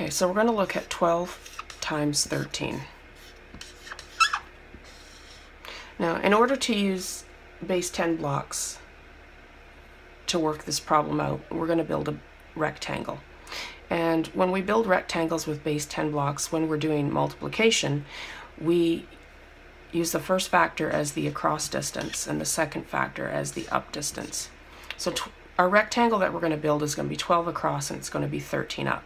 Okay, so we're going to look at 12 times 13. Now, in order to use base 10 blocks to work this problem out, we're going to build a rectangle. And when we build rectangles with base 10 blocks, when we're doing multiplication, we use the first factor as the across distance and the second factor as the up distance. So our rectangle that we're going to build is going to be 12 across and it's going to be 13 up.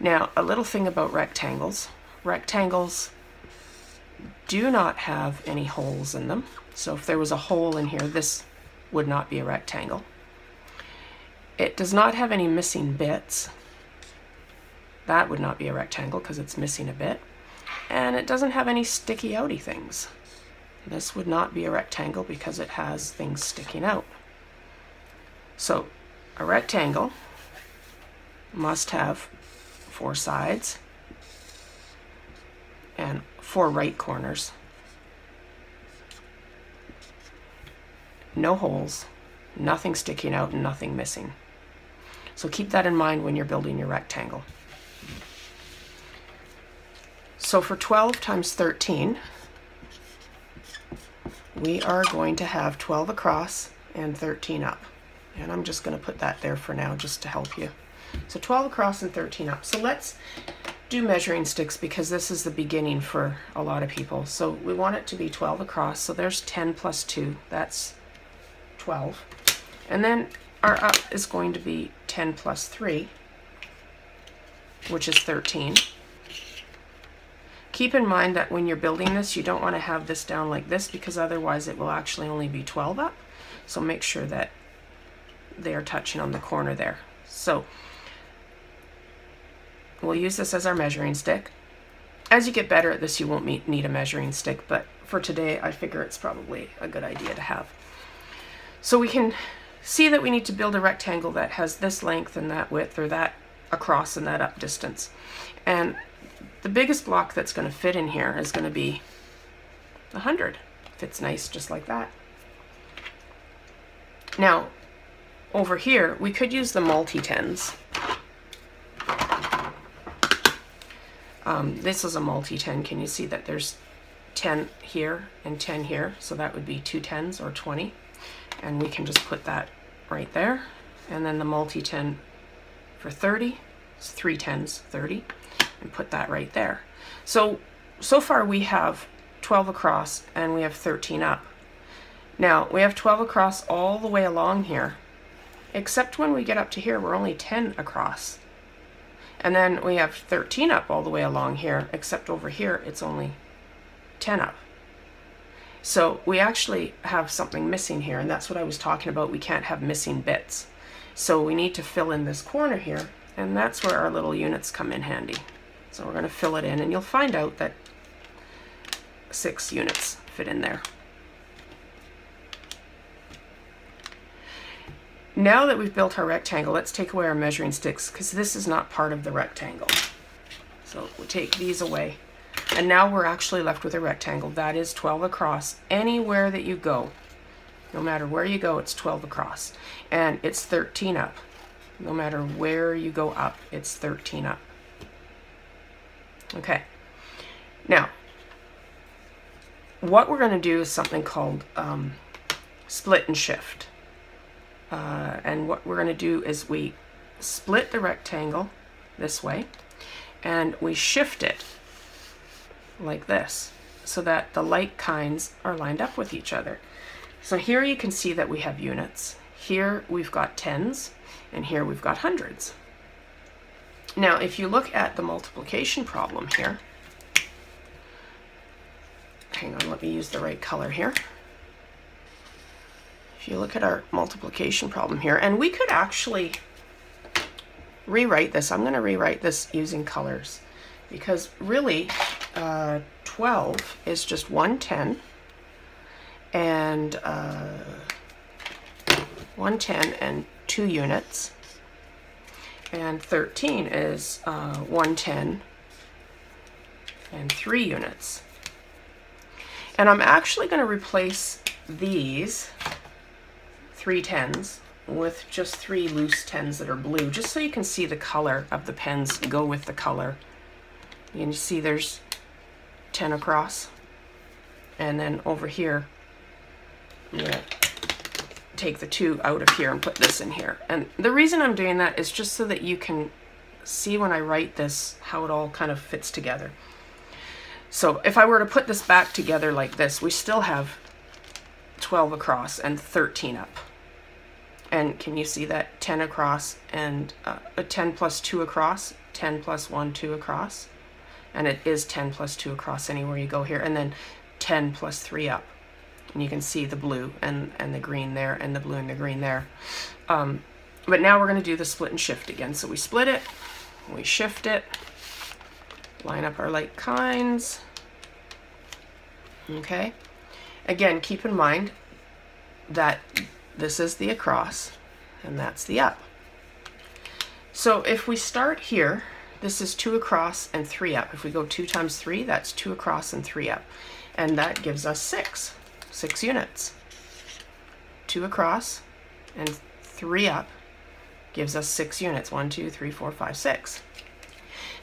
Now, a little thing about rectangles. Rectangles do not have any holes in them. So if there was a hole in here, this would not be a rectangle. It does not have any missing bits. That would not be a rectangle because it's missing a bit. And it doesn't have any sticky outy things. This would not be a rectangle because it has things sticking out. So a rectangle must have four sides and four right corners. No holes, nothing sticking out and nothing missing. So keep that in mind when you're building your rectangle. So for 12 times 13, we are going to have 12 across and 13 up. And I'm just going to put that there for now just to help you. So 12 across and 13 up. So let's do measuring sticks because this is the beginning for a lot of people. So we want it to be 12 across. So there's 10 plus 2. That's 12. And then our up is going to be 10 plus 3, which is 13. Keep in mind that when you're building this, you don't want to have this down like this because otherwise it will actually only be 12 up. So make sure that they are touching on the corner there. So we'll use this as our measuring stick. As you get better at this, you won't need a measuring stick, but for today, I figure it's probably a good idea to have. So we can see that we need to build a rectangle that has this length and that width, or that across and that up distance. And the biggest block that's going to fit in here is going to be 100. Fits nice just like that. Now, over here, we could use the multi-tens. Um, this is a multi-10. Can you see that there's 10 here and 10 here? So that would be two tens or 20. And we can just put that right there. And then the multi-10 for 30 is three tens, 30 and put that right there. So, so far we have 12 across and we have 13 up. Now, we have 12 across all the way along here, except when we get up to here, we're only 10 across. And then we have 13 up all the way along here, except over here, it's only 10 up. So we actually have something missing here, and that's what I was talking about. We can't have missing bits. So we need to fill in this corner here, and that's where our little units come in handy. So we're going to fill it in and you'll find out that six units fit in there. Now that we've built our rectangle, let's take away our measuring sticks because this is not part of the rectangle. So we'll take these away. And now we're actually left with a rectangle. That is 12 across. Anywhere that you go, no matter where you go, it's 12 across. And it's 13 up. No matter where you go up, it's 13 up. Okay. Now, what we're going to do is something called um, split and shift. Uh, and what we're going to do is we split the rectangle this way and we shift it like this so that the like kinds are lined up with each other. So here you can see that we have units. Here we've got tens and here we've got hundreds. Now, if you look at the multiplication problem here, hang on, let me use the right color here. If you look at our multiplication problem here, and we could actually rewrite this. I'm going to rewrite this using colors because really uh, 12 is just 110 and uh, 110 and two units and 13 is uh, 110 and 3 units. And I'm actually going to replace these three tens with just three loose tens that are blue, just so you can see the color of the pens go with the color. You can see there's 10 across. And then over here, I'm gonna take the two out of here and put this in here. And the reason I'm doing that is just so that you can see when I write this, how it all kind of fits together. So if I were to put this back together like this, we still have 12 across and 13 up. And can you see that 10 across and uh, a 10 plus 2 across, 10 plus 1, 2 across. And it is 10 plus 2 across anywhere you go here. And then 10 plus 3 up. And you can see the blue and, and the green there and the blue and the green there. Um, but now we're going to do the split and shift again. So we split it, we shift it, line up our like kinds. Okay. Again, keep in mind that this is the across and that's the up. So if we start here, this is two across and three up. If we go two times three, that's two across and three up. And that gives us six, six units. Two across and three up gives us six units. One, two, three, four, five, six.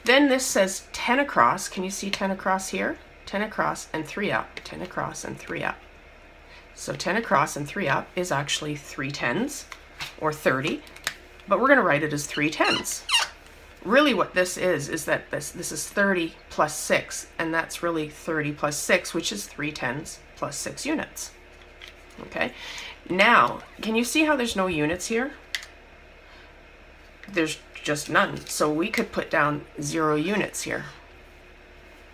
Then this says 10 across. Can you see 10 across here? 10 across and 3 up. 10 across and 3 up. So 10 across and 3 up is actually 3 tens, or 30, but we're going to write it as 3 tens. Really what this is, is that this, this is 30 plus 6, and that's really 30 plus 6, which is 3 tens plus 6 units. Okay, now, can you see how there's no units here? There's just none. So we could put down zero units here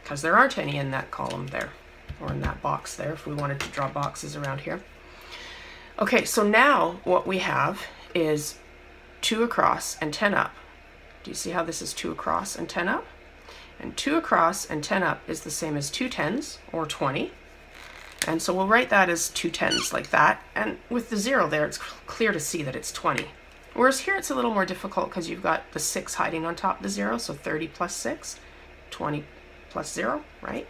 because there aren't any in that column there or in that box there if we wanted to draw boxes around here. Okay, so now what we have is 2 across and 10 up. Do you see how this is 2 across and 10 up? And 2 across and 10 up is the same as two tens or 20. And so we'll write that as two tens like that. And with the 0 there, it's clear to see that it's 20. Whereas here it's a little more difficult because you've got the 6 hiding on top of the 0, so 30 plus 6, 20 plus 0, right?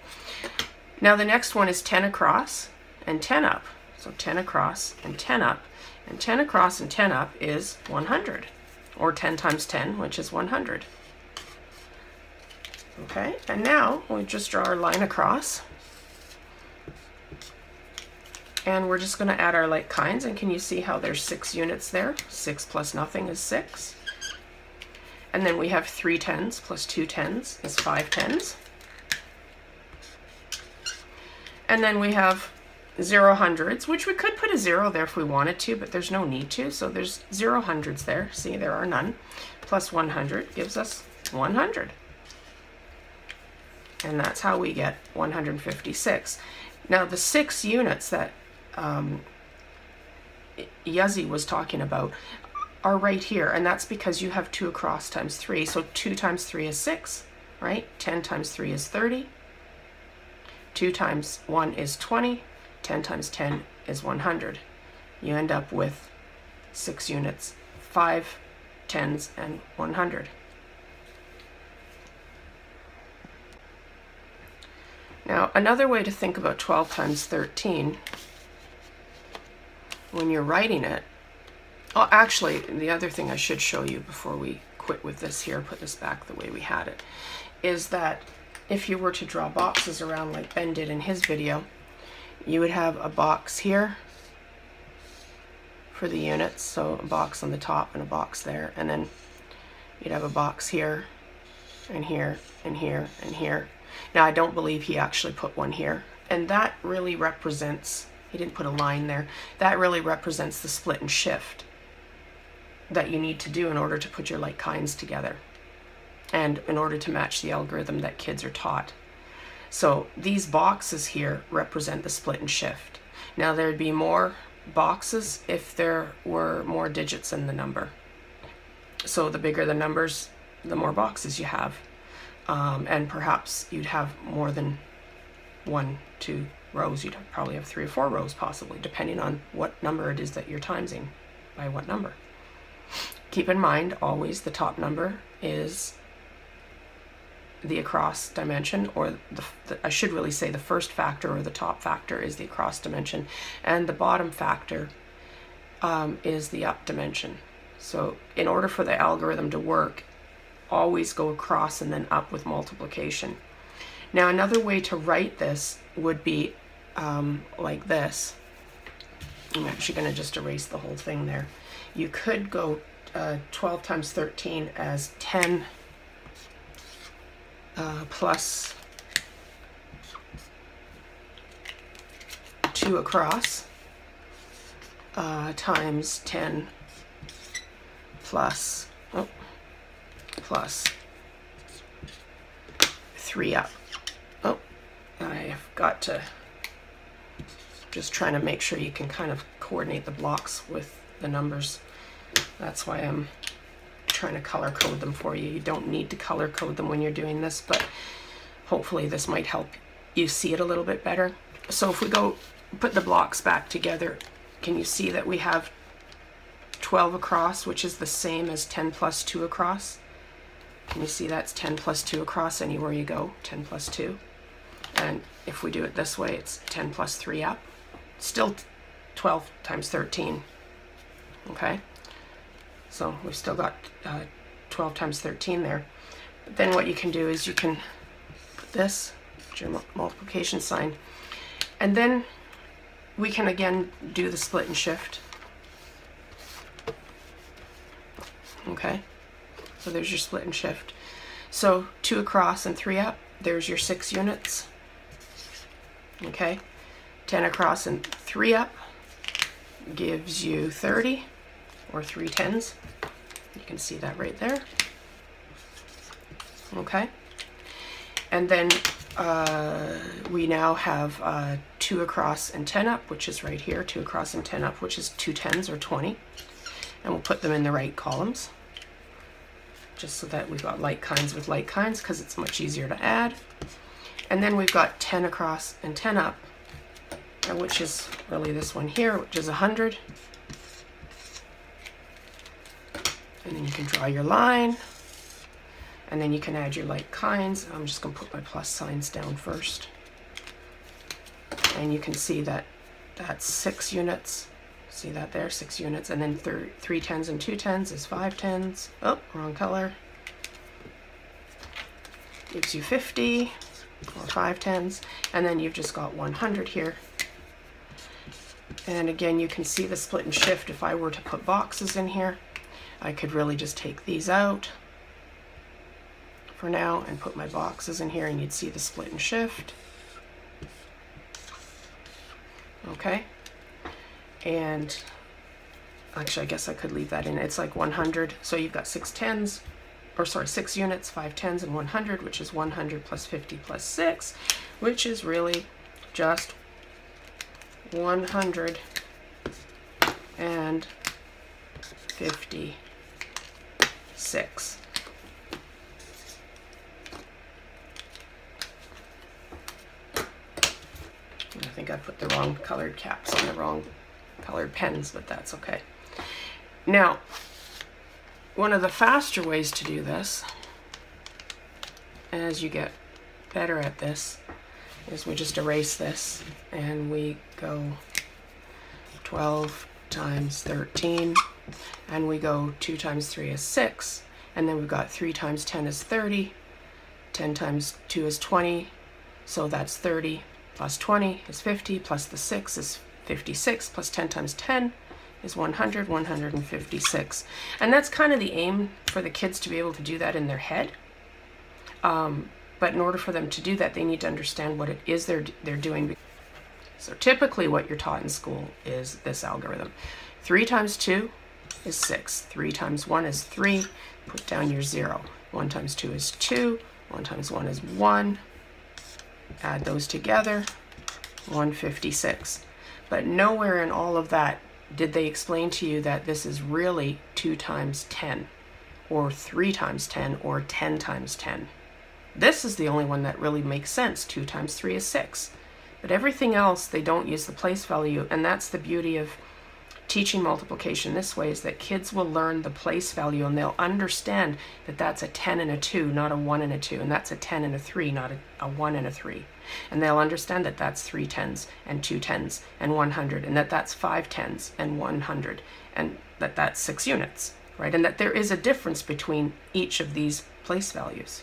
Now the next one is 10 across and 10 up. So 10 across and 10 up. And 10 across and 10 up is 100, or 10 times 10, which is 100. Okay, and now we just draw our line across. And we're just going to add our like kinds. And can you see how there's six units there? Six plus nothing is six. And then we have three tens plus two tens is five tens. And then we have zero hundreds, which we could put a zero there if we wanted to, but there's no need to. So there's zero hundreds there. See, there are none. Plus 100 gives us 100. And that's how we get 156. Now the six units that um, Yuzzy was talking about are right here, and that's because you have 2 across times 3. So 2 times 3 is 6, right? 10 times 3 is 30. 2 times 1 is 20. 10 times 10 is 100. You end up with 6 units, 5 tens and 100. Now, another way to think about 12 times 13 when you're writing it, oh, actually, the other thing I should show you before we quit with this here, put this back the way we had it, is that if you were to draw boxes around like Ben did in his video, you would have a box here for the units, so a box on the top and a box there, and then you'd have a box here, and here, and here, and here. Now, I don't believe he actually put one here, and that really represents he didn't put a line there. That really represents the split and shift that you need to do in order to put your like kinds together and in order to match the algorithm that kids are taught. So these boxes here represent the split and shift. Now there'd be more boxes if there were more digits in the number. So the bigger the numbers, the more boxes you have. Um, and perhaps you'd have more than one, two, rows. You'd probably have three or four rows possibly, depending on what number it is that you're timesing by what number. Keep in mind always the top number is the across dimension or the, the, I should really say the first factor or the top factor is the across dimension and the bottom factor um, is the up dimension. So in order for the algorithm to work, always go across and then up with multiplication. Now another way to write this would be um, like this. I'm actually going to just erase the whole thing there. You could go uh, 12 times 13 as 10 uh, plus 2 across uh, times 10 plus, oh, plus 3 up. Oh, I've got to just trying to make sure you can kind of coordinate the blocks with the numbers. That's why I'm trying to color code them for you. You don't need to color code them when you're doing this, but hopefully this might help you see it a little bit better. So if we go put the blocks back together, can you see that we have 12 across, which is the same as 10 plus 2 across? Can you see that's 10 plus 2 across anywhere you go, 10 plus 2? And if we do it this way, it's 10 plus 3 up. Still 12 times 13, okay? So we've still got uh, 12 times 13 there. But then what you can do is you can put this, your multiplication sign, and then we can again do the split and shift. Okay, so there's your split and shift. So two across and three up, there's your six units. Okay, 10 across and three up gives you 30 or three tens. You can see that right there. Okay, and then uh, we now have uh, 2 across and 10 up, which is right here, 2 across and 10 up, which is two tens or 20. And we'll put them in the right columns, just so that we've got like kinds with like kinds, because it's much easier to add. And then we've got 10 across and 10 up, uh, which is really this one here, which is 100. And then you can draw your line and then you can add your like kinds. I'm just going to put my plus signs down first. And you can see that that's six units. See that there, six units. And then th three tens and two tens is five tens. Oh, wrong color. Gives you 50 or five tens. And then you've just got 100 here. And again, you can see the split and shift. If I were to put boxes in here, I could really just take these out for now and put my boxes in here and you'd see the split and shift. Okay. And actually, I guess I could leave that in. It's like 100. So you've got six tens, or sorry, six units, five tens, and 100, which is 100 plus 50 plus six, which is really just 100 and 56. I think I put the wrong colored caps on the wrong colored pens, but that's okay. Now, one of the faster ways to do this, as you get better at this, is we just erase this and we go 12 times 13 and we go 2 times 3 is 6 and then we've got 3 times 10 is 30 10 times 2 is 20 so that's 30 plus 20 is 50, plus the 6 is 56, plus 10 times 10 is 100, 156. And that's kind of the aim for the kids to be able to do that in their head. Um, but in order for them to do that, they need to understand what it is they're, they're doing. So typically what you're taught in school is this algorithm. 3 times 2 is 6. 3 times 1 is 3. Put down your 0. 1 times 2 is 2. 1 times 1 is 1. Add those together, 156. But nowhere in all of that did they explain to you that this is really 2 times 10, or 3 times 10, or 10 times 10. This is the only one that really makes sense. 2 times 3 is 6. But everything else, they don't use the place value, and that's the beauty of teaching multiplication this way is that kids will learn the place value and they'll understand that that's a 10 and a 2, not a 1 and a 2, and that's a 10 and a 3, not a, a 1 and a 3. And they'll understand that that's three tens and two tens and 100, and that that's five tens and 100, and that that's six units, right? And that there is a difference between each of these place values.